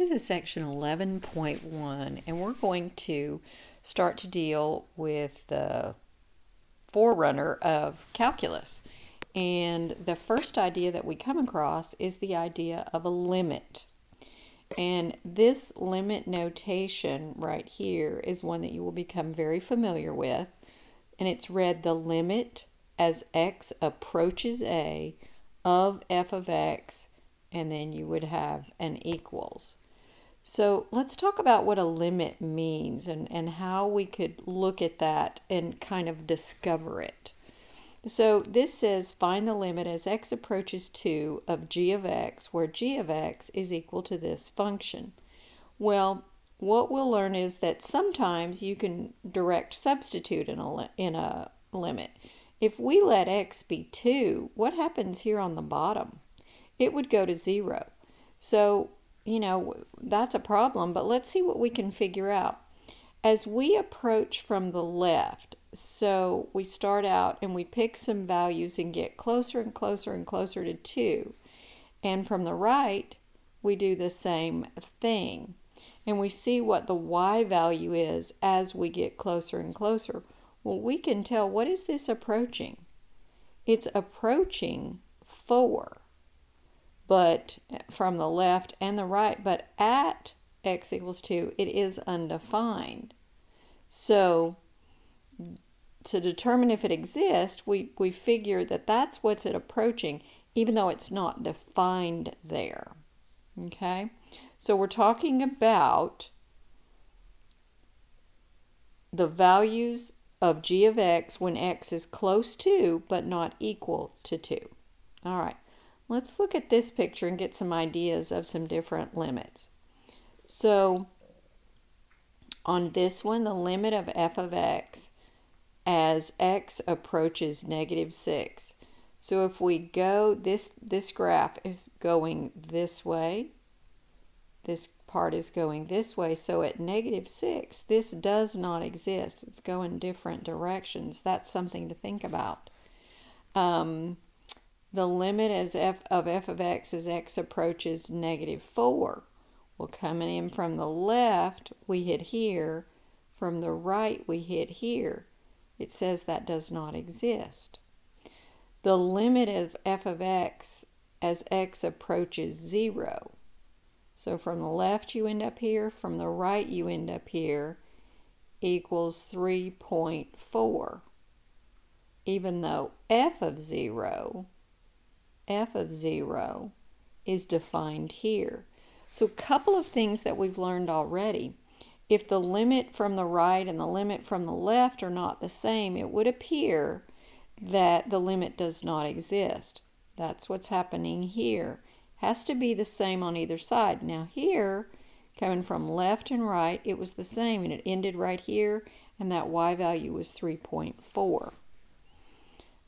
This is section 11.1 and we're going to start to deal with the forerunner of calculus. And the first idea that we come across is the idea of a limit. And this limit notation right here is one that you will become very familiar with. And it's read the limit as x approaches a of f of x, and then you would have an equals. So let's talk about what a limit means and, and how we could look at that and kind of discover it. So this says find the limit as x approaches 2 of g of x where g of x is equal to this function. Well, what we'll learn is that sometimes you can direct substitute in a, in a limit. If we let x be 2, what happens here on the bottom? It would go to 0. So you know, that's a problem, but let's see what we can figure out. As we approach from the left, so we start out and we pick some values and get closer and closer and closer to 2. And from the right, we do the same thing. And we see what the y value is as we get closer and closer. Well, we can tell what is this approaching? It's approaching 4 but from the left and the right, but at x equals 2, it is undefined. So to determine if it exists, we, we figure that that's what's it approaching, even though it's not defined there. Okay? So we're talking about the values of g of x when x is close to but not equal to 2. All right. Let's look at this picture and get some ideas of some different limits. So on this one, the limit of f of x as x approaches negative 6. So if we go, this, this graph is going this way. This part is going this way. So at negative 6, this does not exist. It's going different directions. That's something to think about. Um, the limit as f of f of x as x approaches negative 4. Well, coming in from the left, we hit here. From the right, we hit here. It says that does not exist. The limit of f of x as x approaches 0. So from the left, you end up here. From the right, you end up here equals 3.4. Even though f of 0 f of 0 is defined here. So a couple of things that we've learned already. If the limit from the right and the limit from the left are not the same, it would appear that the limit does not exist. That's what's happening here. Has to be the same on either side. Now here, coming from left and right, it was the same and it ended right here and that y value was 3.4.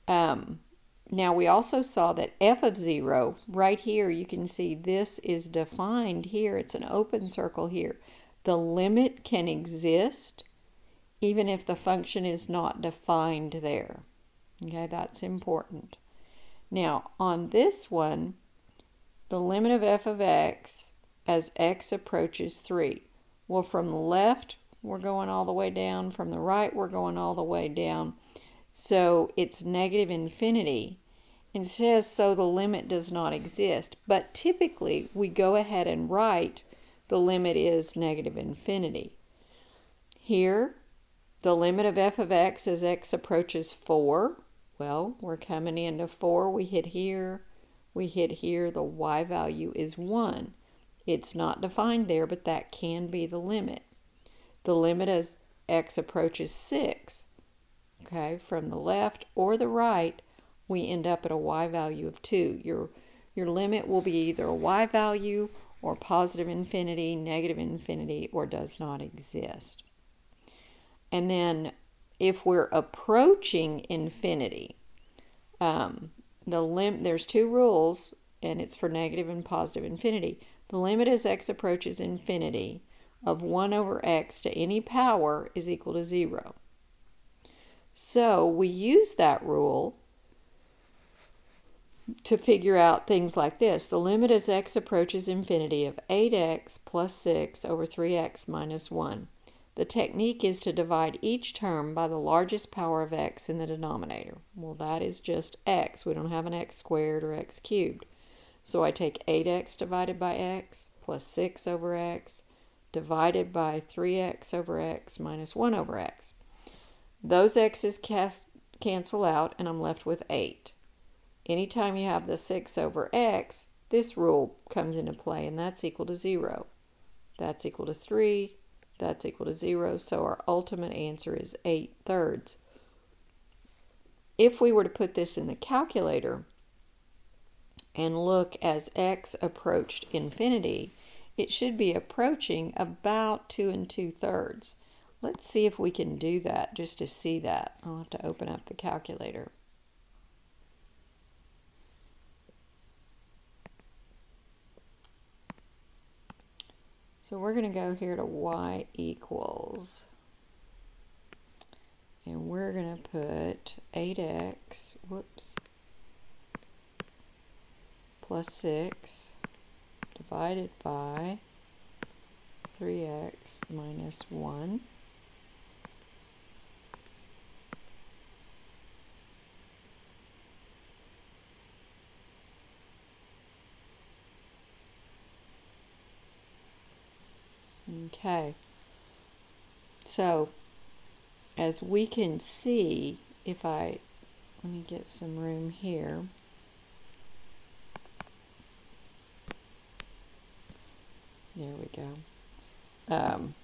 Um, now we also saw that f of 0, right here, you can see this is defined here. It's an open circle here. The limit can exist even if the function is not defined there. Okay, that's important. Now, on this one, the limit of f of x as x approaches 3. Well, from the left, we're going all the way down. From the right, we're going all the way down. So it's negative infinity and says so the limit does not exist. But typically we go ahead and write the limit is negative infinity. Here, the limit of f of x as x approaches 4. Well, we're coming into 4. We hit here. We hit here. The y value is 1. It's not defined there, but that can be the limit. The limit as x approaches 6. Okay, from the left or the right, we end up at a y value of 2. Your, your limit will be either a y value or positive infinity, negative infinity, or does not exist. And then if we're approaching infinity, um, the lim there's two rules, and it's for negative and positive infinity. The limit as x approaches infinity of 1 over x to any power is equal to 0. So we use that rule to figure out things like this. The limit as x approaches infinity of 8x plus 6 over 3x minus 1. The technique is to divide each term by the largest power of x in the denominator. Well, that is just x. We don't have an x squared or x cubed. So I take 8x divided by x plus 6 over x divided by 3x over x minus 1 over x. Those x's cast, cancel out and I'm left with 8. Anytime you have the 6 over x, this rule comes into play, and that's equal to 0. That's equal to 3. That's equal to 0. So our ultimate answer is 8 thirds. If we were to put this in the calculator and look as x approached infinity, it should be approaching about 2 and 2 thirds. Let's see if we can do that just to see that. I'll have to open up the calculator. So we're going to go here to y equals, and we're going to put 8x, whoops, plus 6 divided by 3x minus 1. Okay. So, as we can see, if I, let me get some room here. There we go. Um,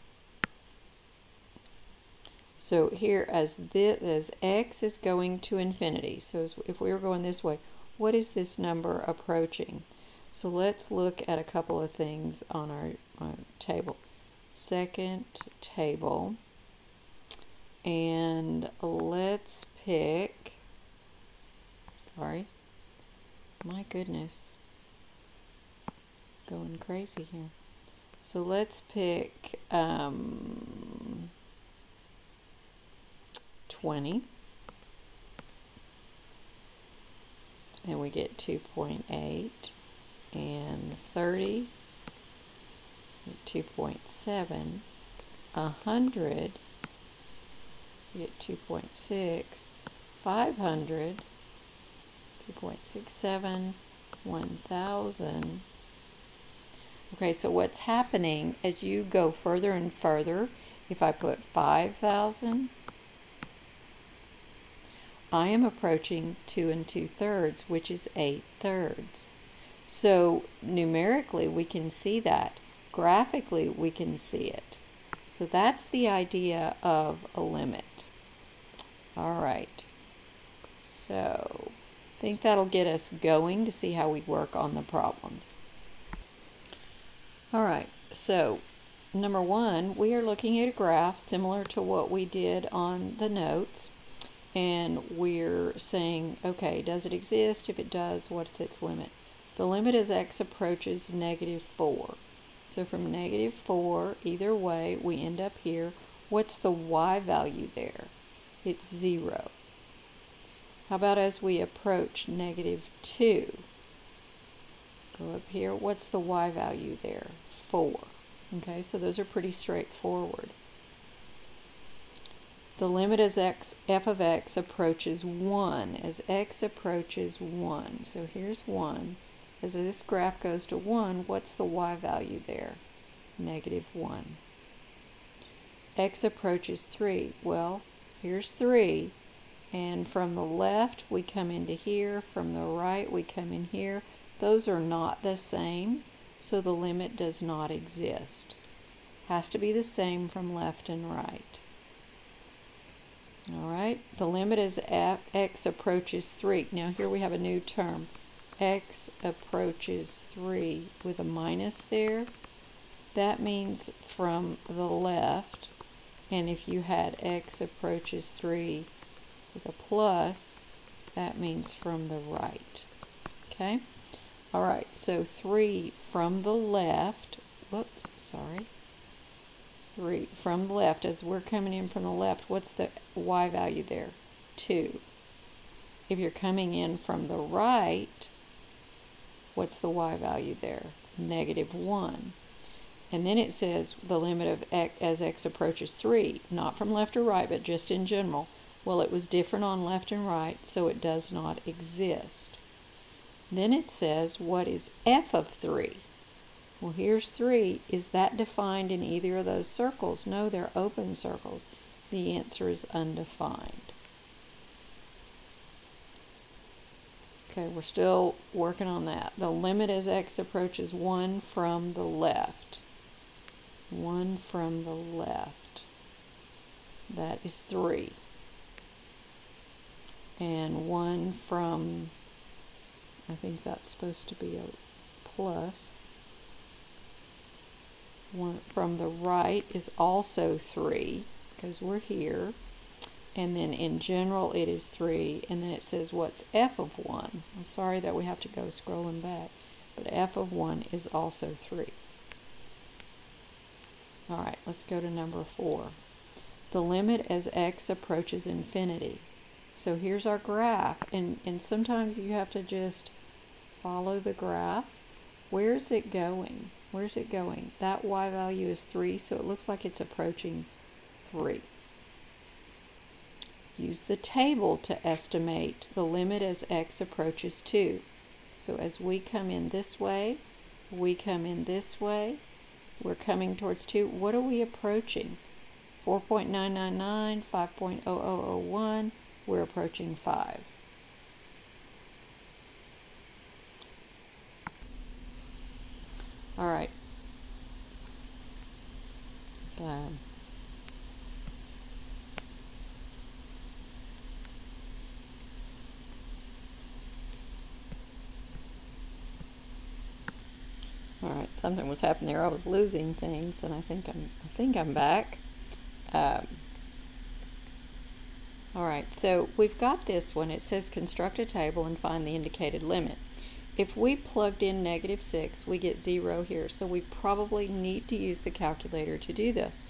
so here, as this, as x is going to infinity, so if we were going this way, what is this number approaching? So let's look at a couple of things on our, our table second table. And let's pick sorry my goodness going crazy here. So let's pick um, 20 and we get 2.8 and 30 2.7, 100, you get 2.6, 500, 2.67, 1,000. Okay, so what's happening as you go further and further, if I put 5,000, I am approaching 2 and 2 thirds, which is 8 thirds. So numerically, we can see that graphically we can see it. So that's the idea of a limit. All right. So I think that'll get us going to see how we work on the problems. All right. So number one, we are looking at a graph similar to what we did on the notes. And we're saying, okay, does it exist? If it does, what's its limit? The limit as x approaches negative 4. So from negative 4, either way, we end up here. What's the y value there? It's 0. How about as we approach negative 2? Go up here. What's the y value there? 4. Okay, so those are pretty straightforward. The limit as x, f of x approaches 1, as x approaches 1. So here's 1. As this graph goes to 1, what's the y value there? Negative 1. x approaches 3. Well, here's 3. And from the left, we come into here. From the right, we come in here. Those are not the same, so the limit does not exist. Has to be the same from left and right. All right, the limit f, x approaches 3. Now here we have a new term x approaches 3 with a minus there, that means from the left. And if you had x approaches 3 with a plus, that means from the right. Okay? All right, so 3 from the left, whoops, sorry. 3 from the left, as we're coming in from the left, what's the y value there? 2. if you're coming in from the right, what's the y value there? Negative 1. And then it says the limit of x as x approaches 3, not from left or right, but just in general. Well, it was different on left and right, so it does not exist. Then it says, what is f of 3? Well, here's 3. Is that defined in either of those circles? No, they're open circles. The answer is undefined. Okay, we're still working on that. The limit as x approaches 1 from the left. 1 from the left. That is 3. And 1 from, I think that's supposed to be a plus. 1 from the right is also 3 because we're here and then in general it is 3 and then it says what's f of 1 I'm sorry that we have to go scrolling back but f of 1 is also 3 alright let's go to number 4 the limit as x approaches infinity. So here's our graph and and sometimes you have to just follow the graph. Where's it going? Where's it going? That y value is 3 so it looks like it's approaching 3 Use the table to estimate the limit as x approaches 2. So as we come in this way, we come in this way, we're coming towards 2. What are we approaching? 4.999, 5.0001, we're approaching 5. All right. Um, something was happening there. I was losing things, and I think I'm I think I'm back. Um, all right, so we've got this one. It says construct a table and find the indicated limit. If we plugged in negative 6, we get 0 here. So we probably need to use the calculator to do this.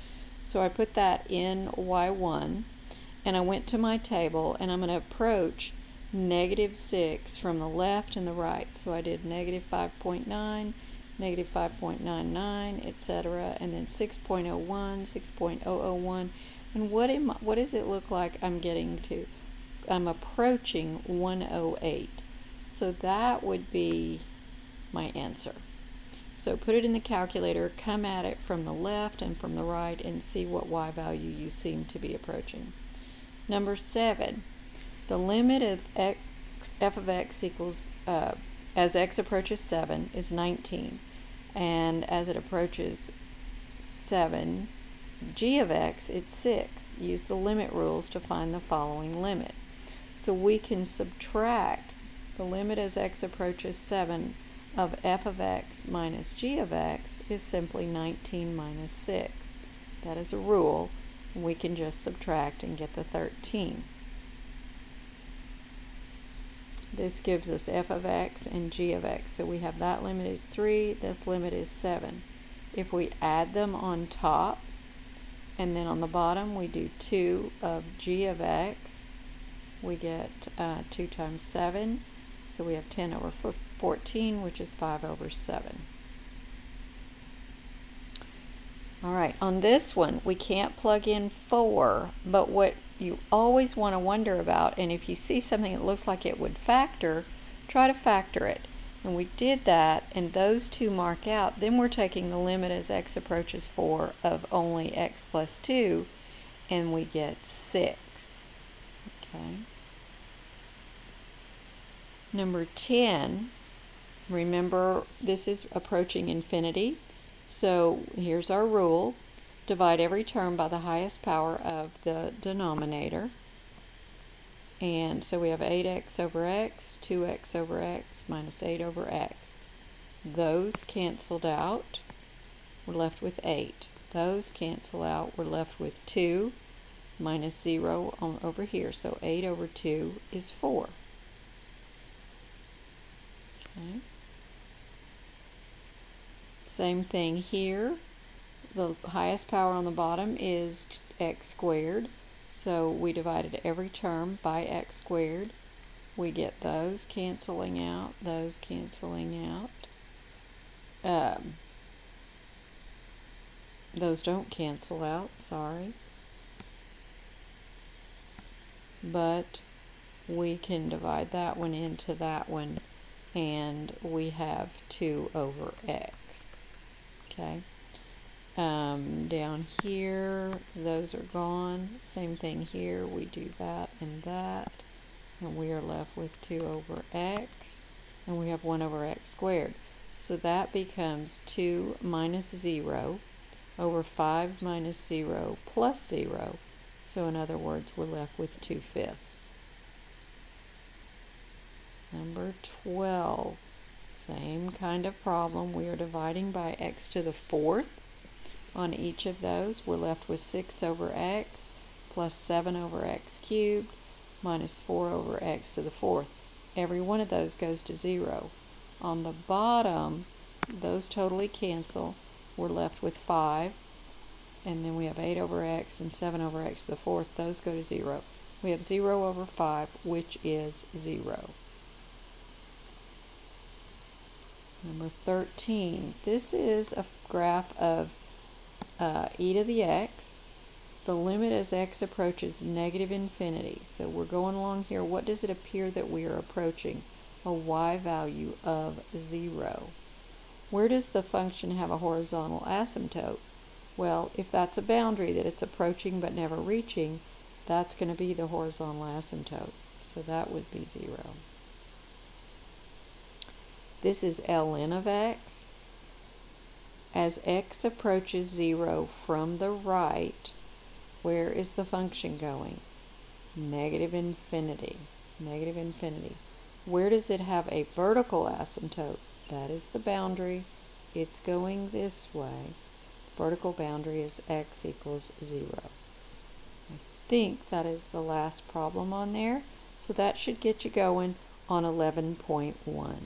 So I put that in Y1, and I went to my table, and I'm going to approach negative 6 from the left and the right. So I did negative 5.9, negative 5.99, etc., and then 6.01, 6.001. And what am what does it look like I'm getting to? I'm approaching 108. So that would be my answer. So put it in the calculator, come at it from the left and from the right, and see what y value you seem to be approaching. Number seven, the limit of x, f of x equals, uh, as x approaches 7, is 19 and as it approaches 7, g of x, it's 6. Use the limit rules to find the following limit. So we can subtract the limit as x approaches 7 of f of x minus g of x is simply 19 minus 6. That is a rule. We can just subtract and get the 13. This gives us f of x and g of x. So we have that limit is 3, this limit is 7. If we add them on top, and then on the bottom we do 2 of g of x, we get uh, 2 times 7. So we have 10 over 14, which is 5 over 7. All right, on this one, we can't plug in 4, but what you always want to wonder about, and if you see something that looks like it would factor, try to factor it. And we did that, and those two mark out. Then we're taking the limit as x approaches 4 of only x plus 2, and we get 6. Okay. Number 10, remember this is approaching infinity. So here's our rule. Divide every term by the highest power of the denominator. And so we have 8x over x, 2x over x, minus 8 over x. Those canceled out. We're left with 8. Those cancel out. We're left with 2 minus 0 on, over here. So 8 over 2 is 4. Okay. Same thing here the highest power on the bottom is x squared. So we divided every term by x squared. we get those canceling out, those canceling out. Um, those don't cancel out, sorry. But we can divide that one into that one and we have 2 over x. Okay. Um, down here, those are gone. Same thing here. We do that and that. And we are left with 2 over x. And we have 1 over x squared. So that becomes 2 minus 0 over 5 minus 0 plus 0. So in other words, we're left with 2 fifths. Number 12, same kind of problem. We are dividing by x to the fourth. On each of those, we're left with 6 over x plus 7 over x cubed minus 4 over x to the fourth. Every one of those goes to 0. On the bottom, those totally cancel. We're left with 5. And then we have 8 over x and 7 over x to the fourth. Those go to 0. We have 0 over 5, which is 0. Number 13. This is a graph of uh, e to the x. The limit as x approaches negative infinity. So we're going along here. What does it appear that we are approaching? A y value of 0. Where does the function have a horizontal asymptote? Well, if that's a boundary that it's approaching but never reaching, that's going to be the horizontal asymptote. So that would be 0. This is ln of x. As x approaches 0 from the right, where is the function going? Negative infinity. Negative infinity. Where does it have a vertical asymptote? That is the boundary. It's going this way. Vertical boundary is x equals 0. I think that is the last problem on there. So that should get you going on 11.1.